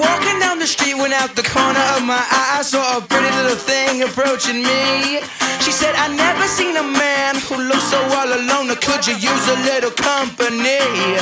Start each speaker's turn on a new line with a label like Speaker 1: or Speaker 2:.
Speaker 1: Walking down the street, when out the corner of my eye. I saw a pretty little thing approaching me. She said, I never seen a man who looks so all alone. Could you use a little company?